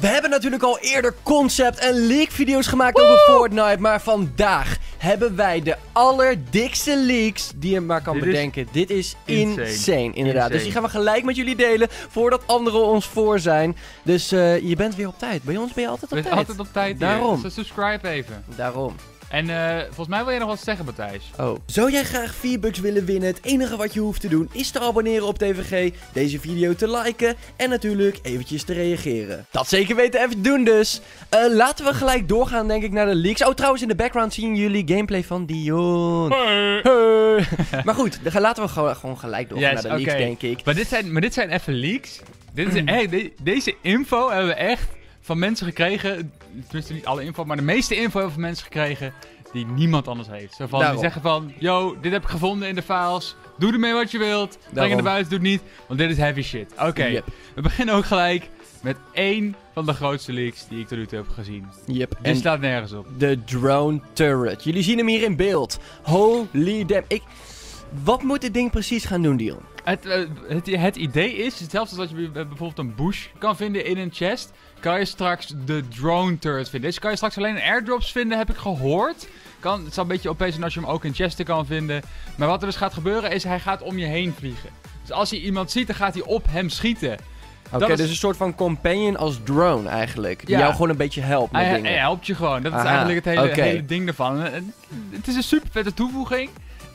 We hebben natuurlijk al eerder concept en leak video's gemaakt over Fortnite, maar vandaag hebben wij de allerdikste leaks die je maar kan Dit is bedenken. Dit is insane. insane, inderdaad. Dus die gaan we gelijk met jullie delen voordat anderen ons voor zijn. Dus eh, je bent weer op tijd. Bij ons ben je altijd op tijd. altijd op tijd. Daarom. Dus subscribe even. Daarom. En eh, volgens mij wil je nog wat zeggen, Matthijs. Oh. Zou jij graag 4 bucks willen winnen? Het enige wat je hoeft te doen is te abonneren op TVG, deze video te liken en natuurlijk eventjes te reageren. Dat zeker weten even doen dus. Eh, laten we gelijk doorgaan denk ik naar de leaks. Oh trouwens in de background zien jullie gameplay van Dion. Hey. maar goed, dan laten we gewoon, gewoon gelijk doorgaan Yes, naar de leaks denk ik. Maar dit zijn, maar dit zijn even leaks. Dit is, hey, de- deze info hebben we echt van mensen gekregen. Tenminste, niet alle info, maar de meeste info hebben we van mensen gekregen die niemand anders heeft. Zo van, die zeggen van, yo, dit heb ik gevonden in de files. Doe ermee wat je wilt. Breng het naar buiten, doe het niet. Want dit is heavy shit. Oké, Yep. we beginnen ook gelijk met één van de grootste leaks die ik tot nu toe heb gezien. Yep. Dit En staat nergens op. de drone turret. Jullie zien hem hier in beeld. Holy damn. Ik... Wat moet dit ding precies gaan doen, Dion? Het, eh, het, het idee is, hetzelfde als dat je bij- bijvoorbeeld een bush kan vinden in een chest, kan je straks de drone turret vinden. Dus kan je straks alleen airdrops vinden, heb ik gehoord. Kan, het zal een beetje opeens zijn als je hem ook in chesten kan vinden. Maar wat er dus gaat gebeuren is, hij gaat om je heen vliegen. Dus als hij iemand ziet, dan gaat hij op hem schieten. Oké, is- dus een soort van companion als drone eigenlijk. Die Ja. jou gewoon een beetje helpt met Hij, dingen. hij helpt je gewoon. Dat is eigenlijk het hele, hele ding ervan. Het is een super vette toevoeging.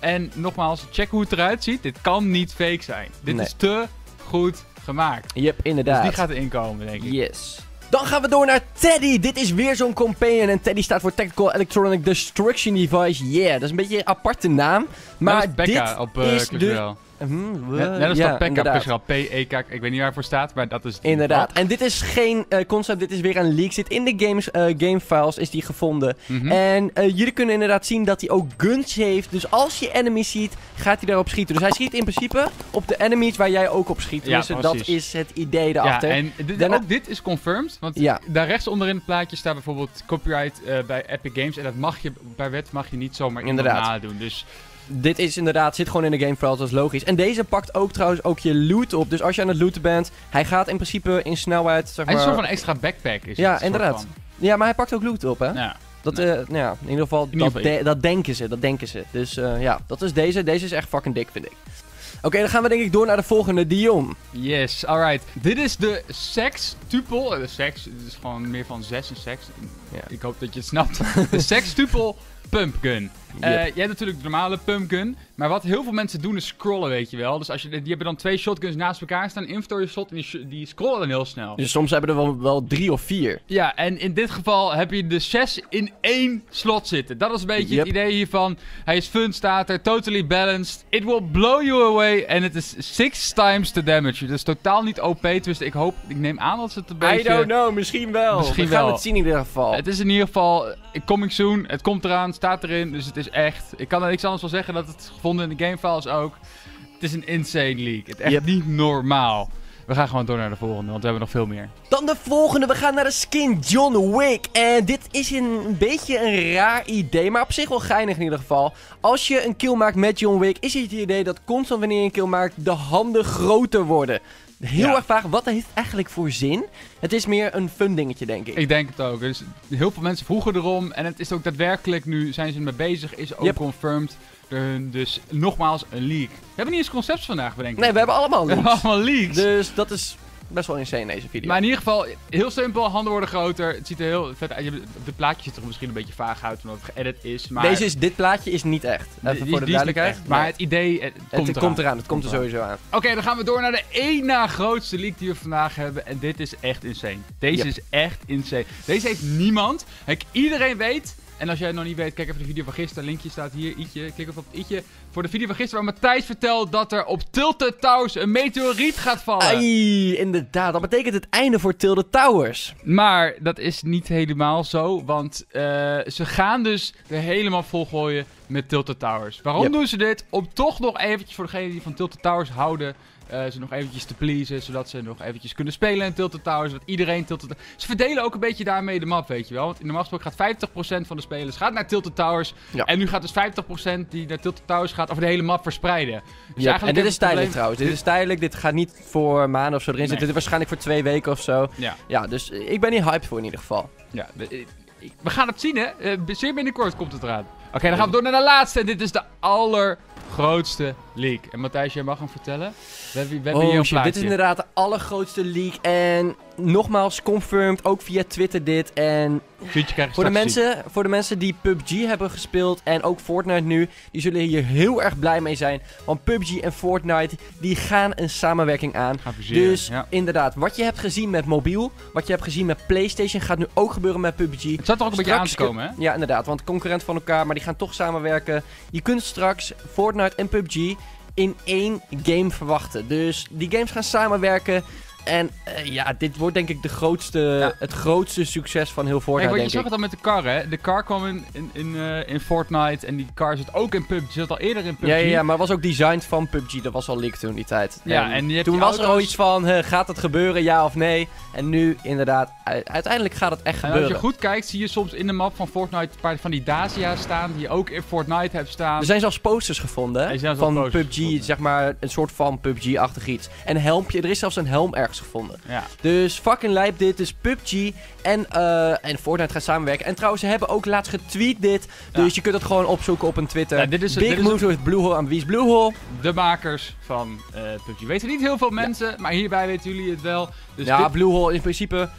En nogmaals, check hoe het eruit ziet. Dit kan niet fake zijn. Dit Nee. is te goed gemaakt. Yep, Dus inderdaad. die gaat erin komen, denk ik. Yes. Dan gaan we door naar Teddy. Dit is weer zo'n companion. En Teddy staat voor Tactical Electronic Destruction Device. Yeah, dat is een beetje een aparte naam. Maar Pekka dit op uh, is de... Hmm, Net, net als ja, dat Royale. P-E-K, ik weet niet waar het voor staat, maar dat is Inderdaad. En dit is geen eh, concept, dit is weer een leak. Zit in de games, eh, game files, is die gevonden. Mhm. En eh, jullie kunnen inderdaad zien dat hij ook guns heeft. Dus als je enemies ziet, gaat hij daarop schieten. Dus hij schiet in principe op de enemies waar jij ook op schiet. Ja, Tenminste, dat is het idee ja, daarachter. en dit, Daarna- ook dit is confirmed. Want Ja. daar rechts onderin het plaatje staat bijvoorbeeld copyright eh, bij Epic Games. En dat mag je, bij wet mag je niet zomaar iemand Inderdaad. nadoen. Dus Dit is inderdaad, zit gewoon in de game files, dat is logisch. En deze pakt ook trouwens ook je loot op. Dus als je aan het looten bent, hij gaat in principe in snelheid, zeg hij is maar... een soort van extra backpack. Is Ja, inderdaad. Ja, maar hij pakt ook loot op, hè? Ja. Dat, Nee. nou ja, in ieder geval, In ieder dat, de- dat denken ze, dat denken ze. Dus eh, ja, dat is deze. Deze is echt fucking dik, vind ik. Oké, dan gaan we denk ik door naar de volgende, Dion. Yes, alright. Dit is de sextupel. Eh, De seks, het is gewoon meer van zes en seks. Ja. Ik hoop dat je het snapt. de sextupel pumpgun. Eh, Yep. je hebt natuurlijk de normale pumpgun. Maar wat heel veel mensen doen is scrollen, weet je wel. Dus als je, die hebben dan twee shotguns naast elkaar staan. Inventory shot. En die, die scrollen dan heel snel. Dus soms hebben er wel, wel drie of vier. Ja, en in dit geval heb je de 6 in één slot zitten. Dat is een beetje Yep. het idee hiervan. Hij is fun, staat er, totally balanced. It will blow you away. En het is 6 times the damage. Dus totaal niet OP. Dus ik hoop, ik neem aan dat ze het een beetje... I don't know, misschien wel. Misschien we gaan wel. het zien in ieder geval. Het is in ieder geval eh, coming soon. Het komt eraan, staat erin. Dus het is echt... Ik kan er niks anders van zeggen dat het gevonden in de gamefiles ook. Het is een insane leak. Het is echt Yep. niet normaal. We gaan gewoon door naar de volgende, want we hebben nog veel meer. Dan de volgende, we gaan naar de skin John Wick. En dit is een beetje een raar idee, maar op zich wel geinig in ieder geval. Als je een kill maakt met John Wick, is het idee dat constant wanneer je een kill maakt, de handen groter worden. Heel Ja. erg vaag, wat heeft het eigenlijk voor zin? Het is meer een fun dingetje, denk ik. Ik denk het ook. Dus heel veel mensen vroegen erom. En het is ook daadwerkelijk nu, zijn ze ermee bezig, is ook Yep. confirmed. door hun. Dus nogmaals, een leak. We hebben niet eens concepts vandaag, bedenk ik. Nee, we hebben allemaal We hebben leaks. allemaal leaks. Dus dat is best wel insane, deze video. Maar in ieder geval, heel simpel, handen worden groter. Het ziet er heel vet uit. De plaatje ziet er misschien een beetje vaag uit, omdat het geëdit is. Maar Deze is, dit plaatje is niet echt. Even die- voor de die is niet duidelijkheid. echt. Maar Nee. het idee het, het komt, eraan. komt eraan, het komt er sowieso aan. Oké, dan gaan we door naar de één na grootste leak die we vandaag hebben. En dit is echt insane. Deze Yep. is echt insane. Deze heeft niemand. Iedereen weet. En als jij het nog niet weet, kijk even de video van gisteren. Linkje staat hier, i'tje. Klik even op het i'tje. Voor de video van gisteren waar Matthijs vertelt dat er op Tilted Towers een meteoriet gaat vallen. Ai, inderdaad. Dat betekent het einde voor Tilde Towers. Maar dat is niet helemaal zo, want eh, ze gaan dus er helemaal vol gooien met Tilted Towers. Waarom Yep. doen ze dit? Om toch nog eventjes voor degenen die van Tilted Towers houden, eh, ze nog eventjes te pleasen, zodat ze nog eventjes kunnen spelen in Tilted Towers, zodat iedereen Tilted Ze verdelen ook een beetje daarmee de map, weet je wel. Want in de gesproken gaat 50% van de spelers gaat naar Tilted Towers. Ja. En nu gaat dus 50% die naar Tilted Towers gaat over de hele map verspreiden. Dus Ja, en dit is tijdelijk probleem- trouwens. Dit is tijdelijk. Dit gaat niet voor maanden of zo erin Nee. zitten. Dit is waarschijnlijk voor twee weken of zo. Ja, Ja, dus eh, ik ben niet hyped voor in ieder geval. ja. we- We gaan het zien, hè. Eh, zeer binnenkort komt het eraan. Oké, dan gaan we door naar de laatste. En dit is de allergrootste leak. En Matthijs, jij mag hem vertellen. We hebben, we hebben hier Oh een shit, dit is plaatje. inderdaad de allergrootste leak. En nogmaals, confirmed, ook via Twitter dit. En voor de, mensen, voor de mensen die PUBG hebben gespeeld en ook Fortnite nu, die zullen hier heel erg blij mee zijn. Want PUBG en Fortnite, die gaan een samenwerking aan. Dus ja. inderdaad, wat je hebt gezien met mobiel, wat je hebt gezien met PlayStation, gaat nu ook gebeuren met PUBG. Het zat er ook een beetje aan te komen, hè? Ja, inderdaad, want concurrent van elkaar, maar die gaan toch samenwerken. Je kunt straks Fortnite en PUBG in één game verwachten. Dus die games gaan samenwerken. En eh, ja, dit wordt denk ik de grootste, Ja. het grootste succes van heel Fortnite, je zag het al met de car, hè? De car kwam in, in, in, eh, in Fortnite en die car zit ook in PUBG. Zat al eerder in PUBG. Ja, ja, ja, maar was ook designed van PUBG. Dat was al leak toen die tijd. Ja, en toen was er al iets van, eh, gaat het gebeuren, ja of nee? En nu inderdaad, uiteindelijk gaat het echt En als je goed kijkt, zie je soms in de map van Fortnite een paar van die Dacia staan, die je ook in Fortnite hebt staan. Er zijn zelfs posters gevonden hè, zijn zelfs van posters PUBG, gevonden. zeg maar een soort van PUBG-achtig iets. En een helmpje, er is zelfs een helm ergens gevonden. Ja. Dus fucking lijp dit. Dus PUBG en, eh, en Fortnite gaan samenwerken. En trouwens, ze hebben ook laatst getweet dit. Ja. Dus je kunt het gewoon opzoeken op een Twitter. Ja, dit is- Big dit moves with Bluehole. En wie is Bluehole? De makers van eh PUBG. Weten niet heel veel mensen, maar hierbij weten jullie het wel. Dus ja, dit- Bluehole in principe...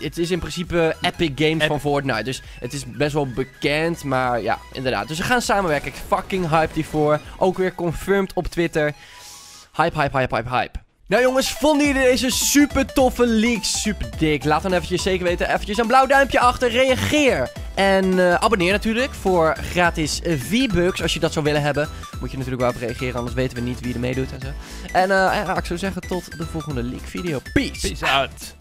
Het, is in principe Epic Games Ep- van Fortnite. Dus het is best wel bekend. Maar ja, inderdaad. Dus ze gaan samenwerken. Ik fucking hype hiervoor. Ook weer confirmed op Twitter. Hype, hype, hype, hype, hype. Nou jongens, vonden jullie deze super toffe leak super dik? Laat dan eventjes zeker weten, eventjes een blauw duimpje achter, reageer. En eh, abonneer natuurlijk voor gratis V-Bucks. Als je dat zou willen hebben, moet je natuurlijk wel op reageren, anders weten we niet wie er meedoet en zo. En eh, ja, ik zou zeggen tot de volgende leak video. Peace! Peace out.